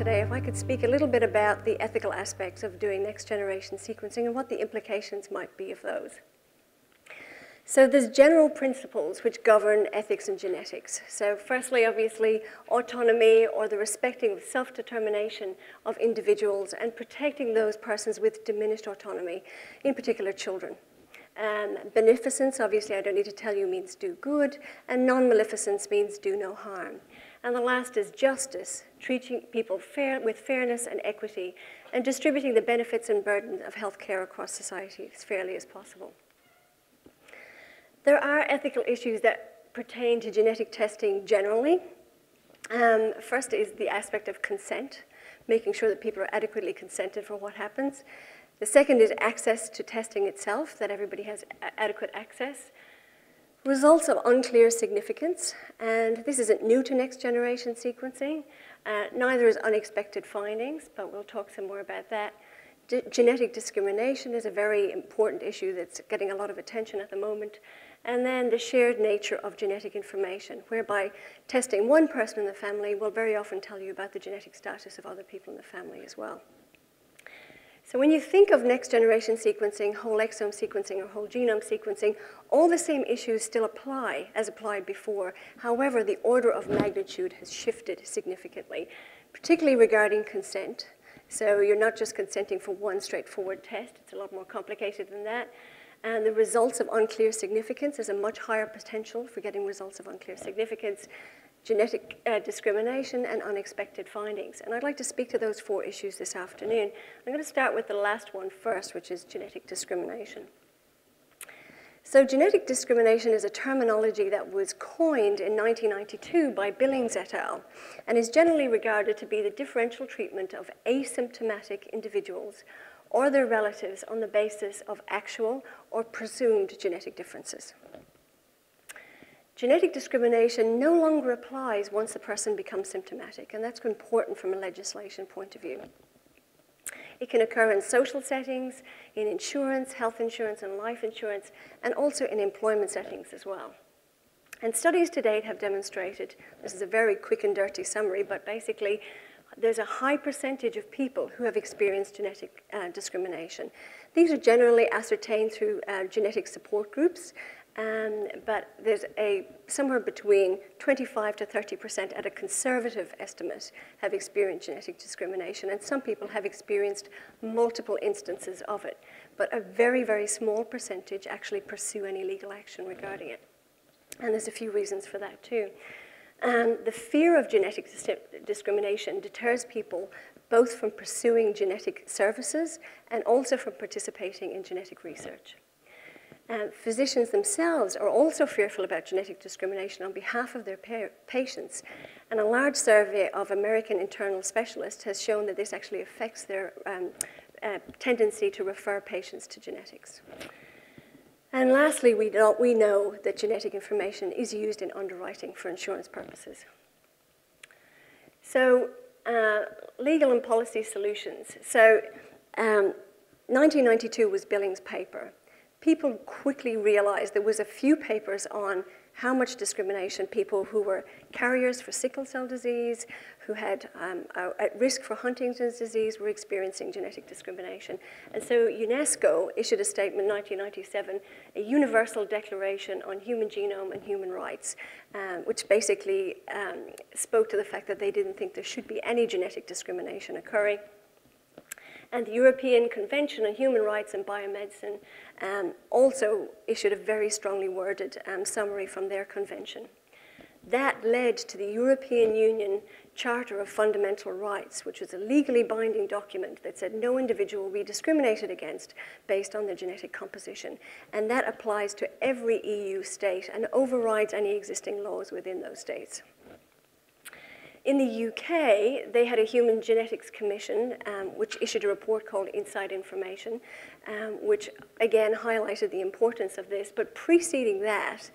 today if I could speak a little bit about the ethical aspects of doing next generation sequencing and what the implications might be of those. So there's general principles which govern ethics and genetics. So firstly, obviously, autonomy or the respecting of self-determination of individuals and protecting those persons with diminished autonomy, in particular children. Um, beneficence, obviously, I don't need to tell you, means do good, and non-maleficence means do no harm. And the last is justice, treating people fair, with fairness and equity, and distributing the benefits and burden of healthcare across society as fairly as possible. There are ethical issues that pertain to genetic testing generally. Um, first is the aspect of consent, making sure that people are adequately consented for what happens. The second is access to testing itself, that everybody has adequate access. Results of unclear significance, and this isn't new to next generation sequencing. Uh, neither is unexpected findings, but we'll talk some more about that. D genetic discrimination is a very important issue that's getting a lot of attention at the moment and then the shared nature of genetic information, whereby testing one person in the family will very often tell you about the genetic status of other people in the family as well. So when you think of next generation sequencing, whole exome sequencing, or whole genome sequencing, all the same issues still apply as applied before. However, the order of magnitude has shifted significantly, particularly regarding consent. So you're not just consenting for one straightforward test, it's a lot more complicated than that. And the results of unclear significance is a much higher potential for getting results of unclear significance, genetic uh, discrimination, and unexpected findings. And I'd like to speak to those four issues this afternoon. I'm going to start with the last one first, which is genetic discrimination. So genetic discrimination is a terminology that was coined in 1992 by Billings et al. and is generally regarded to be the differential treatment of asymptomatic individuals or their relatives on the basis of actual or presumed genetic differences. Genetic discrimination no longer applies once the person becomes symptomatic, and that's important from a legislation point of view. It can occur in social settings, in insurance, health insurance, and life insurance, and also in employment settings as well. And studies to date have demonstrated, this is a very quick and dirty summary, but basically there's a high percentage of people who have experienced genetic uh, discrimination. These are generally ascertained through uh, genetic support groups, um, but there's a somewhere between 25 to 30 percent at a conservative estimate have experienced genetic discrimination, and some people have experienced multiple instances of it. But a very, very small percentage actually pursue any legal action regarding it. And there's a few reasons for that too. And the fear of genetic discrimination deters people both from pursuing genetic services and also from participating in genetic research. And physicians themselves are also fearful about genetic discrimination on behalf of their pa patients. And a large survey of American internal specialists has shown that this actually affects their um, uh, tendency to refer patients to genetics. And lastly, we, we know that genetic information is used in underwriting for insurance purposes. So uh, legal and policy solutions. So um, 1992 was Billings' paper. People quickly realized there was a few papers on how much discrimination people who were carriers for sickle cell disease, who had um, at risk for Huntington's disease were experiencing genetic discrimination. And so UNESCO issued a statement in 1997, a universal declaration on human genome and human rights, um, which basically um, spoke to the fact that they didn't think there should be any genetic discrimination occurring. And the European Convention on Human Rights and Biomedicine um, also issued a very strongly worded um, summary from their convention. That led to the European Union Charter of Fundamental Rights, which was a legally binding document that said no individual will be discriminated against based on their genetic composition. And that applies to every EU state and overrides any existing laws within those states. In the UK, they had a Human Genetics Commission, um, which issued a report called Inside Information, um, which again highlighted the importance of this. But preceding that,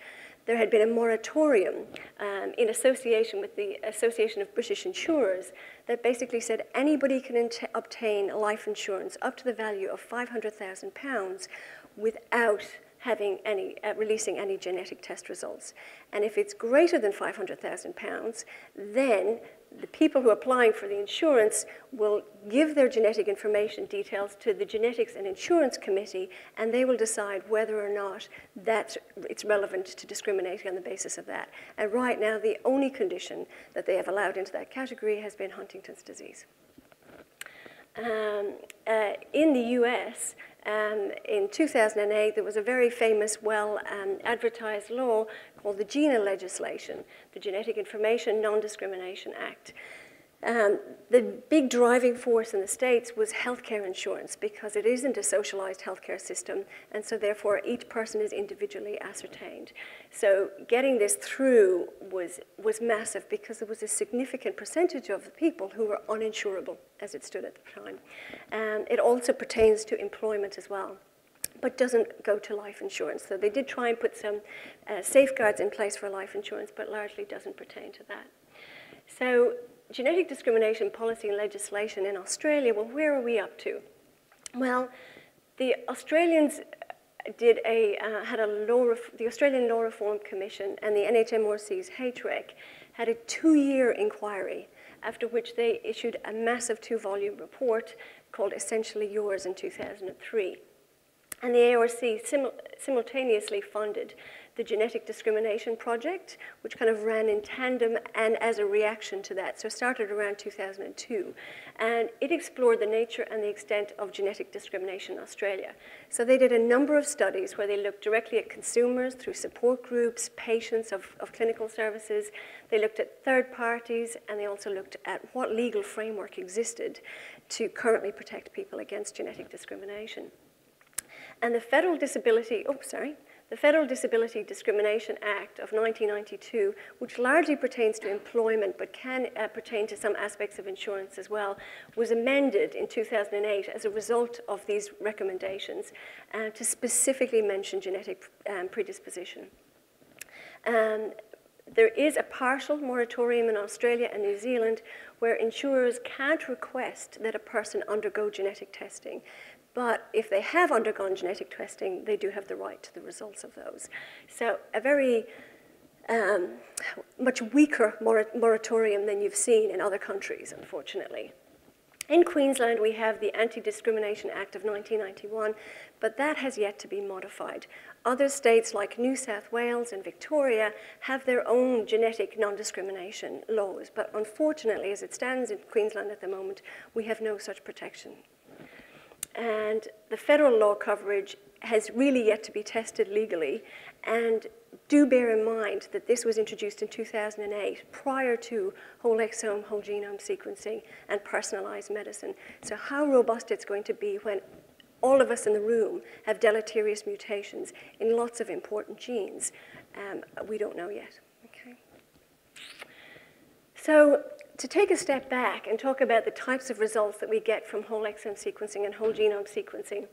there had been a moratorium um, in association with the Association of British Insurers that basically said anybody can obtain life insurance up to the value of £500,000 without having any, uh, releasing any genetic test results. And if it's greater than £500,000, then the people who are applying for the insurance will give their genetic information details to the Genetics and Insurance Committee, and they will decide whether or not that it's relevant to discriminating on the basis of that. And right now, the only condition that they have allowed into that category has been Huntington's disease. Um, uh, in the US, um, in 2008, there was a very famous, well um, advertised law called the GINA legislation, the Genetic Information Non Discrimination Act. Um, the big driving force in the States was healthcare insurance because it isn't a socialized healthcare system, and so therefore each person is individually ascertained. So getting this through was, was massive because there was a significant percentage of the people who were uninsurable as it stood at the time. And it also pertains to employment as well but doesn't go to life insurance. So they did try and put some uh, safeguards in place for life insurance, but largely doesn't pertain to that. So genetic discrimination policy and legislation in Australia, well, where are we up to? Well, the Australians did a, uh, had a law, the Australian Law Reform Commission and the NHMRC's HREC had a two-year inquiry, after which they issued a massive two-volume report called Essentially Yours in 2003. And the ARC simul simultaneously funded the Genetic Discrimination Project, which kind of ran in tandem and as a reaction to that. So started around 2002. And it explored the nature and the extent of genetic discrimination in Australia. So they did a number of studies where they looked directly at consumers through support groups, patients of, of clinical services. They looked at third parties, and they also looked at what legal framework existed to currently protect people against genetic discrimination. And the federal disability, oh, sorry, the Federal Disability Discrimination Act of 1992, which largely pertains to employment but can uh, pertain to some aspects of insurance as well, was amended in 2008 as a result of these recommendations uh, to specifically mention genetic um, predisposition. Um, there is a partial moratorium in Australia and New Zealand where insurers can't request that a person undergo genetic testing. But if they have undergone genetic testing, they do have the right to the results of those. So a very um, much weaker moratorium than you've seen in other countries, unfortunately. In Queensland, we have the Anti-Discrimination Act of 1991, but that has yet to be modified. Other states like New South Wales and Victoria have their own genetic non-discrimination laws, but unfortunately, as it stands in Queensland at the moment, we have no such protection and the federal law coverage has really yet to be tested legally. And do bear in mind that this was introduced in 2008, prior to whole exome, whole genome sequencing, and personalized medicine. So how robust it's going to be when all of us in the room have deleterious mutations in lots of important genes, um, we don't know yet. Okay. So to take a step back and talk about the types of results that we get from whole exome sequencing and whole genome sequencing,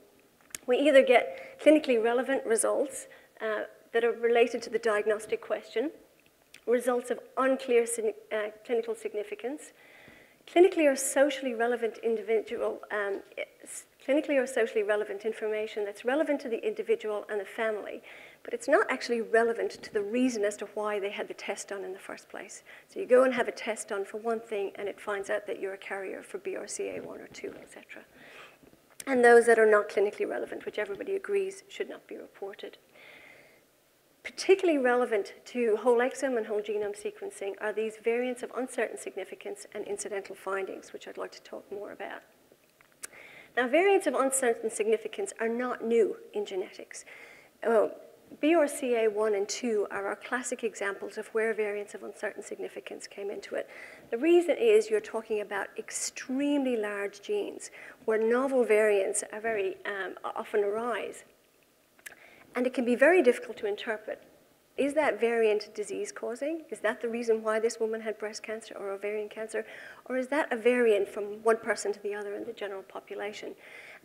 we either get clinically relevant results uh, that are related to the diagnostic question, results of unclear uh, clinical significance, clinically or socially relevant individual, um, clinically or socially relevant information that's relevant to the individual and the family, but it's not actually relevant to the reason as to why they had the test done in the first place. So you go and have a test done for one thing, and it finds out that you're a carrier for BRCA1 or 2, etc. And those that are not clinically relevant, which everybody agrees should not be reported. Particularly relevant to whole exome and whole genome sequencing are these variants of uncertain significance and incidental findings, which I'd like to talk more about. Now, variants of uncertain significance are not new in genetics. Oh, BRCA1 and 2 are our classic examples of where variants of uncertain significance came into it. The reason is you're talking about extremely large genes where novel variants are very um, often arise. And it can be very difficult to interpret. Is that variant disease causing? Is that the reason why this woman had breast cancer or ovarian cancer? Or is that a variant from one person to the other in the general population?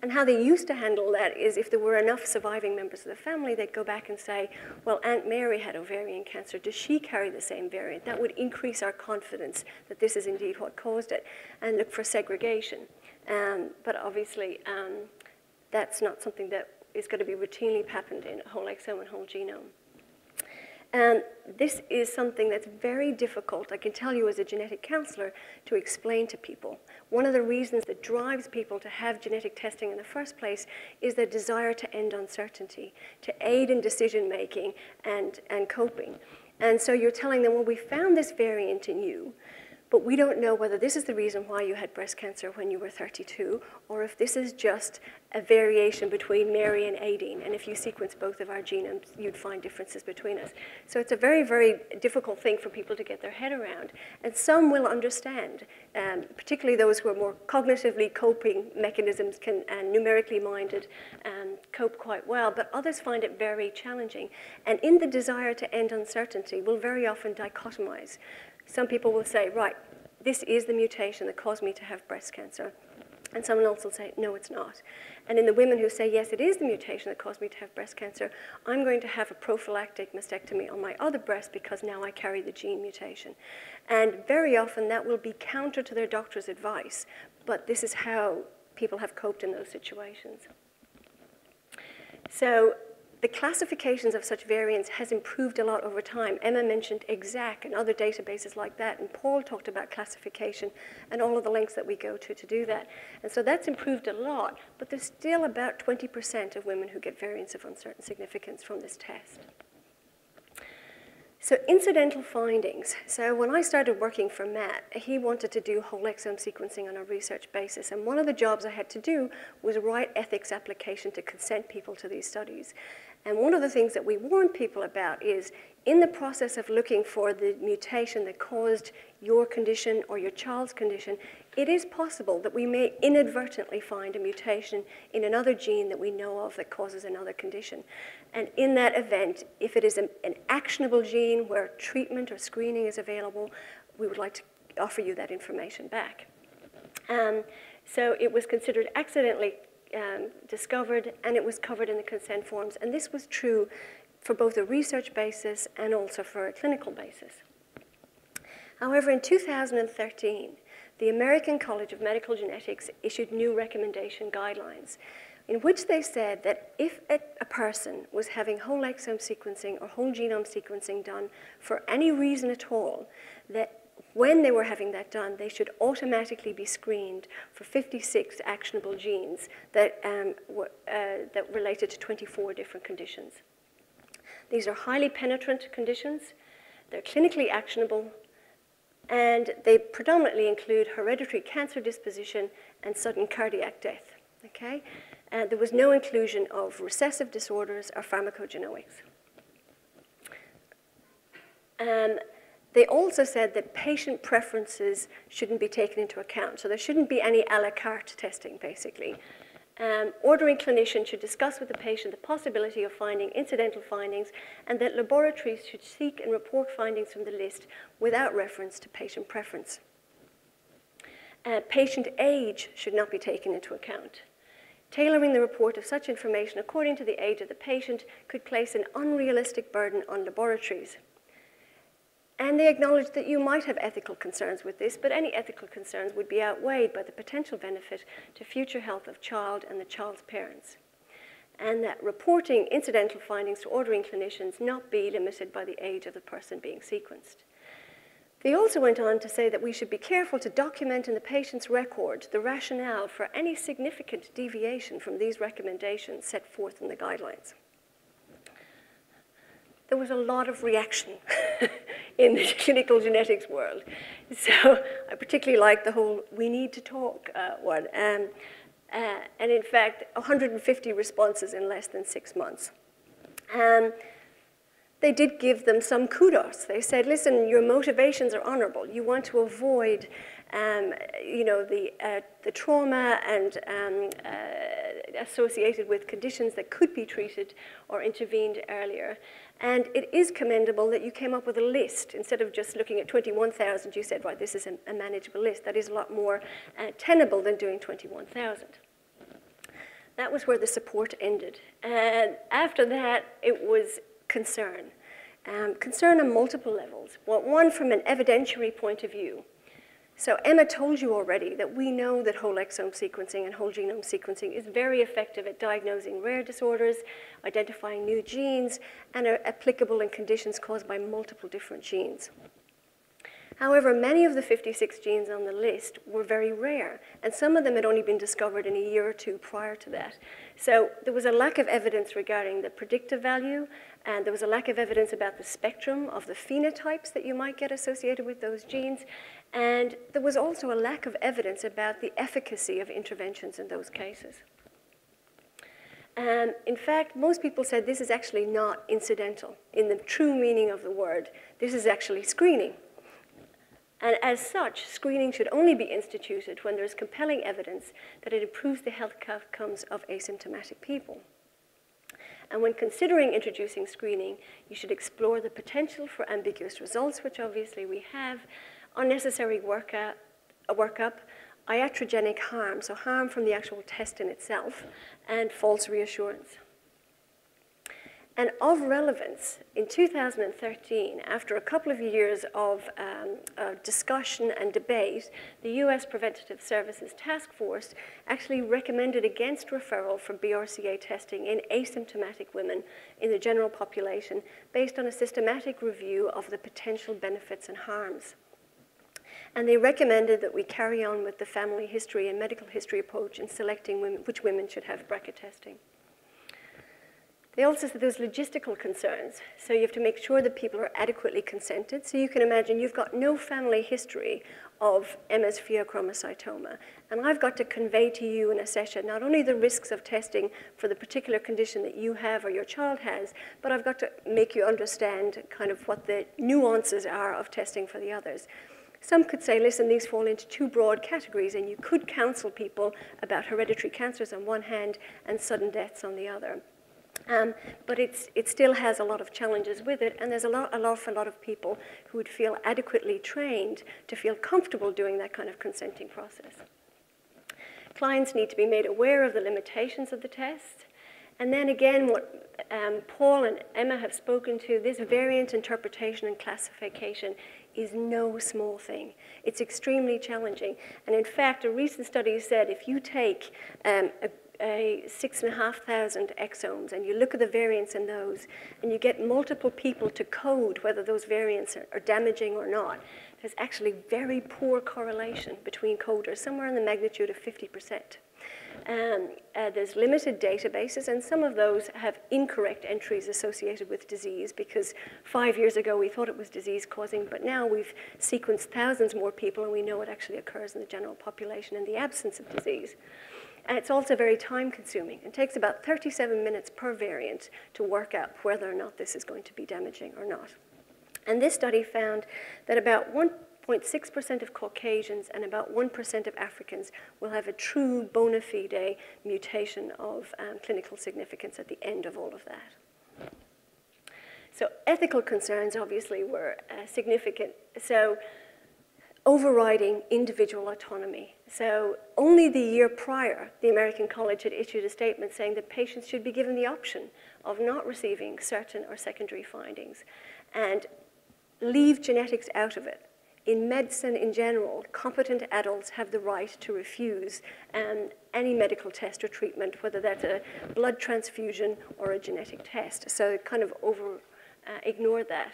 And how they used to handle that is if there were enough surviving members of the family, they'd go back and say, well, Aunt Mary had ovarian cancer. Does she carry the same variant? That would increase our confidence that this is indeed what caused it, and look for segregation. Um, but obviously, um, that's not something that is going to be routinely happened in a whole exome and whole genome. And this is something that's very difficult, I can tell you as a genetic counselor, to explain to people. One of the reasons that drives people to have genetic testing in the first place is their desire to end uncertainty, to aid in decision making and, and coping. And so you're telling them, well, we found this variant in you, but we don't know whether this is the reason why you had breast cancer when you were 32, or if this is just a variation between Mary and Aideen. And if you sequence both of our genomes, you'd find differences between us. So it's a very, very difficult thing for people to get their head around. And some will understand, um, particularly those who are more cognitively coping mechanisms can, and numerically minded um, cope quite well, but others find it very challenging. And in the desire to end uncertainty, will very often dichotomize. Some people will say, right, this is the mutation that caused me to have breast cancer. And someone else will say, no, it's not. And in the women who say, yes, it is the mutation that caused me to have breast cancer, I'm going to have a prophylactic mastectomy on my other breast because now I carry the gene mutation. And very often that will be counter to their doctor's advice, but this is how people have coped in those situations. So the classifications of such variants has improved a lot over time. Emma mentioned EXAC and other databases like that, and Paul talked about classification and all of the links that we go to to do that. And so that's improved a lot, but there's still about 20% of women who get variants of uncertain significance from this test. So incidental findings. So when I started working for Matt, he wanted to do whole exome sequencing on a research basis. And one of the jobs I had to do was write ethics application to consent people to these studies. And one of the things that we warn people about is in the process of looking for the mutation that caused your condition or your child's condition, it is possible that we may inadvertently find a mutation in another gene that we know of that causes another condition. And in that event, if it is an, an actionable gene where treatment or screening is available, we would like to offer you that information back. Um, so it was considered accidentally um, discovered and it was covered in the consent forms. And this was true for both a research basis and also for a clinical basis. However, in 2013, the American College of Medical Genetics issued new recommendation guidelines in which they said that if a, a, person was having whole exome sequencing or whole genome sequencing done for any reason at all, that when they were having that done, they should automatically be screened for 56 actionable genes that, um, were, uh, that related to 24 different conditions. These are highly penetrant conditions, they're clinically actionable, and they predominantly include hereditary cancer disposition and sudden cardiac death. Okay? Uh, there was no inclusion of recessive disorders or pharmacogenomics. Um, they also said that patient preferences shouldn't be taken into account. So there shouldn't be any a la carte testing, basically. Um, ordering clinicians should discuss with the patient the possibility of finding incidental findings and that laboratories should seek and report findings from the list without reference to patient preference. Uh, patient age should not be taken into account. Tailoring the report of such information according to the age of the patient could place an unrealistic burden on laboratories. And they acknowledged that you might have ethical concerns with this, but any ethical concerns would be outweighed by the potential benefit to future health of child and the child's parents. And that reporting incidental findings to ordering clinicians not be limited by the age of the person being sequenced. They also went on to say that we should be careful to document in the patient's record the rationale for any significant deviation from these recommendations set forth in the guidelines there was a lot of reaction in the clinical genetics world. So I particularly like the whole we need to talk uh, one. Um, uh, and in fact, 150 responses in less than six months. Um, they did give them some kudos. They said, listen, your motivations are honorable. You want to avoid um, you know, the, uh, the trauma and um, uh, associated with conditions that could be treated or intervened earlier. And it is commendable that you came up with a list. Instead of just looking at 21,000, you said, right, this is a, a, manageable list. That is a lot more uh, tenable than doing 21,000. That was where the support ended. And after that, it was concern. Um, concern on multiple levels. Well, one, from an evidentiary point of view. So Emma told you already that we know that whole exome sequencing and whole genome sequencing is very effective at diagnosing rare disorders, identifying new genes, and are applicable in conditions caused by multiple different genes. However, many of the 56 genes on the list were very rare, and some of them had only been discovered in a year or two prior to that. So there was a lack of evidence regarding the predictive value, and there was a lack of evidence about the spectrum of the phenotypes that you might get associated with those genes, and there was also a lack of evidence about the efficacy of interventions in those cases. In fact, most people said this is actually not incidental in the true meaning of the word. This is actually screening. And as such, screening should only be instituted when there is compelling evidence that it improves the health outcomes of asymptomatic people. And when considering introducing screening, you should explore the potential for ambiguous results, which obviously we have, unnecessary workup, iatrogenic harm, so harm from the actual test in itself, and false reassurance. And of relevance, in 2013, after a couple of years of um, uh, discussion and debate, the US Preventative Services Task Force actually recommended against referral for BRCA testing in asymptomatic women in the general population based on a systematic review of the potential benefits and harms. And they recommended that we carry on with the family history and medical history approach in selecting women, which women should have BRCA testing. They also said there's logistical concerns. So you have to make sure that people are adequately consented. So you can imagine you've got no family history of MS pheochromocytoma. And I've got to convey to you in a session not only the risks of testing for the particular condition that you have or your child has, but I've got to make you understand kind of what the nuances are of testing for the others. Some could say, listen, these fall into two broad categories, and you could counsel people about hereditary cancers on one hand and sudden deaths on the other. Um, but it still has a lot of challenges with it, and there's a lot, a lot a lot of people who would feel adequately trained to feel comfortable doing that kind of consenting process. Clients need to be made aware of the limitations of the test. And then again, what um, Paul and Emma have spoken to, this variant interpretation and classification is no small thing. It's extremely challenging. And in fact, a recent study said if you take um, a a 6,500 exomes and you look at the variants in those and you get multiple people to code whether those variants are, are damaging or not, there's actually very poor correlation between coders, somewhere in the magnitude of 50%. Um, uh, there's limited databases, and some of those have incorrect entries associated with disease because five years ago we thought it was disease causing, but now we've sequenced thousands more people and we know it actually occurs in the general population in the absence of disease. And it's also very time consuming. It takes about 37 minutes per variant to work out whether or not this is going to be damaging or not. And this study found that about 1.6% of Caucasians and about 1% of Africans will have a true bona fide mutation of um, clinical significance at the end of all of that. So ethical concerns obviously were uh, significant. So overriding individual autonomy. So only the year prior, the American College had issued a statement saying that patients should be given the option of not receiving certain or secondary findings and leave genetics out of it. In medicine in general, competent adults have the right to refuse um, any medical test or treatment, whether that's a blood transfusion or a genetic test. So kind of over uh, ignore that.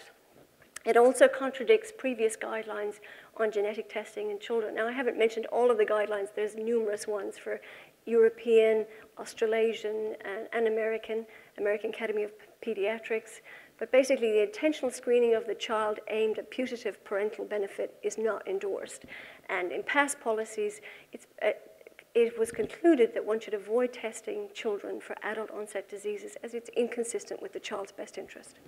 It also contradicts previous guidelines on genetic testing in children. Now, I haven't mentioned all of the guidelines. There's numerous ones for European, Australasian, and, and American, American Academy of Pediatrics. But basically, the intentional screening of the child aimed at putative parental benefit is not endorsed. And in past policies, uh, it was concluded that one should avoid testing children for adult onset diseases as it's inconsistent with the child's best interest.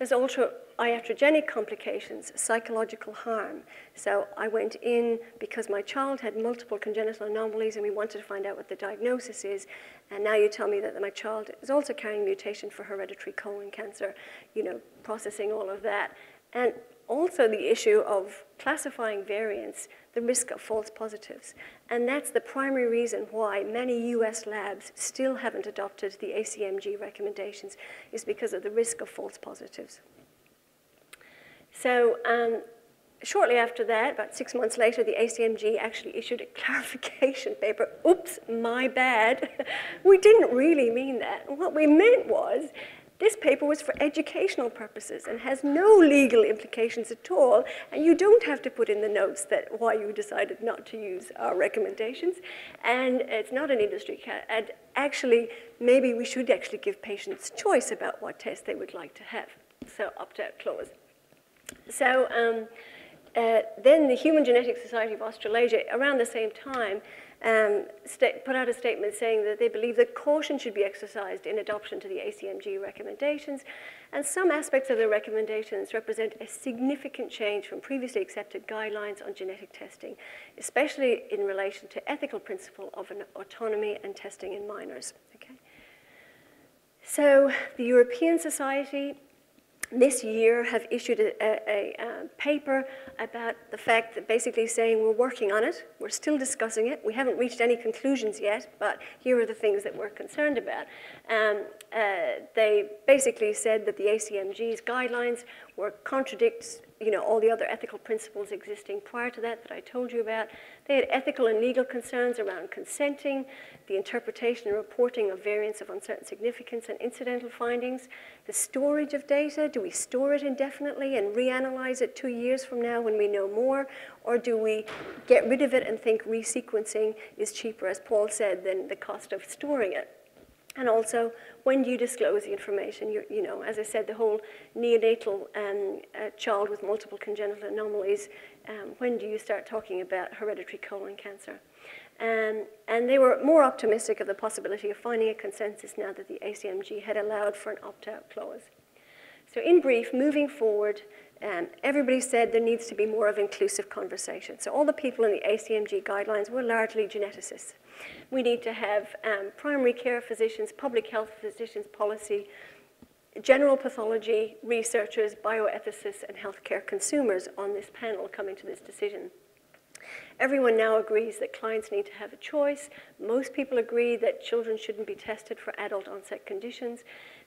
There's also iatrogenic complications, psychological harm. So I went in because my child had multiple congenital anomalies and we wanted to find out what the diagnosis is. And now you tell me that my child is also carrying mutation for hereditary colon cancer, you know, processing all of that. And also the issue of classifying variants, the risk of false positives. And that's the primary reason why many US labs still haven't adopted the ACMG recommendations, is because of the risk of false positives. So um, shortly after that, about six months later, the ACMG actually issued a clarification paper. Oops, my bad. we didn't really mean that. What we meant was this paper was for educational purposes and has no legal implications at all, and you don't have to put in the notes that why you decided not to use our recommendations, and it's not an industry. And actually, maybe we should actually give patients choice about what test they would like to have. So opt-out clause. So um, uh, then the Human Genetics Society of Australasia, around the same time, um, put out a statement saying that they believe that caution should be exercised in adoption to the ACMG recommendations, and some aspects of the recommendations represent a significant change from previously accepted guidelines on genetic testing, especially in relation to ethical principle of autonomy and testing in minors. Okay? So the European Society this year have issued a, a, a, paper about the fact that basically saying we're working on it, we're still discussing it, we haven't reached any conclusions yet, but here are the things that we're concerned about. Um, uh, they basically said that the ACMG's guidelines were contradicts you know, all the other ethical principles existing prior to that that I told you about. They had ethical and legal concerns around consenting, the interpretation and reporting of variants of uncertain significance and incidental findings, the storage of data, do we store it indefinitely and reanalyze it two years from now when we know more, or do we get rid of it and think resequencing is cheaper, as Paul said, than the cost of storing it? And also, when do you disclose the information? You're, you know, as I said, the whole neonatal um, uh, child with multiple congenital anomalies, um, when do you start talking about hereditary colon cancer? Um, and they were more optimistic of the possibility of finding a consensus now that the ACMG had allowed for an opt-out clause. So in brief, moving forward, um, everybody said there needs to be more of inclusive conversation. So all the people in the ACMG guidelines were largely geneticists. We need to have um, primary care physicians, public health physicians, policy, general pathology researchers, bioethicists, and healthcare consumers on this panel coming to this decision. Everyone now agrees that clients need to have a choice. Most people agree that children shouldn't be tested for adult onset conditions.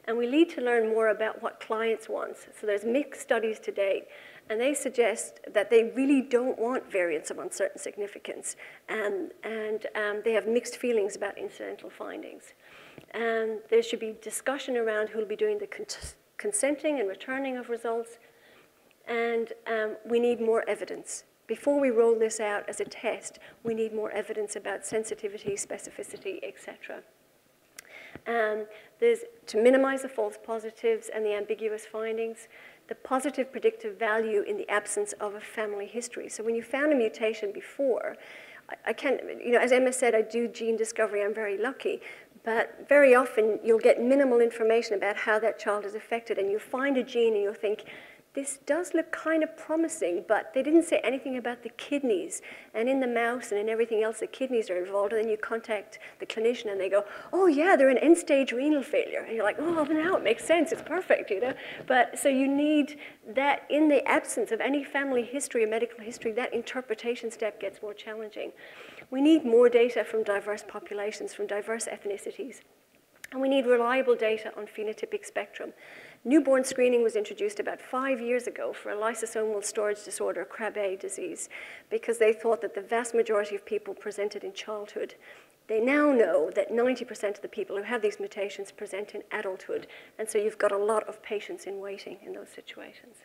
And we need to learn more about what clients want. So there's mixed studies to date, and they suggest that they really don't want variants of uncertain significance, um, and um, they have mixed feelings about incidental findings. And there should be discussion around who will be doing the con consenting and returning of results, and um, we need more evidence. Before we roll this out as a test, we need more evidence about sensitivity, specificity, etc. Um, there's to minimize the false positives and the ambiguous findings, the positive predictive value in the absence of a family history. So when you found a mutation before, I, I can't, you know, as Emma said, I do gene discovery, I'm very lucky, but very often you'll get minimal information about how that child is affected and you find a gene and you'll think, this does look kind of promising, but they didn't say anything about the kidneys. And in the mouse and in everything else, the kidneys are involved. And then you contact the clinician and they go, oh, yeah, they're in end stage renal failure. And you're like, oh, well, now it makes sense. It's perfect, you know? But so you need that in the absence of any family history or medical history, that interpretation step gets more challenging. We need more data from diverse populations, from diverse ethnicities. And we need reliable data on phenotypic spectrum. Newborn screening was introduced about five years ago for a lysosomal storage disorder, Krabbe disease, because they thought that the vast majority of people presented in childhood. They now know that 90% of the people who have these mutations present in adulthood, and so you've got a lot of patients in waiting in those situations.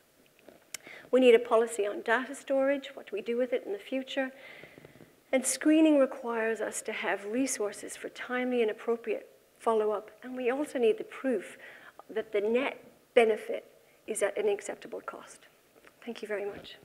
We need a policy on data storage, what do we do with it in the future? And screening requires us to have resources for timely and appropriate follow-up, and we also need the proof that the net benefit is at an acceptable cost. Thank you very much.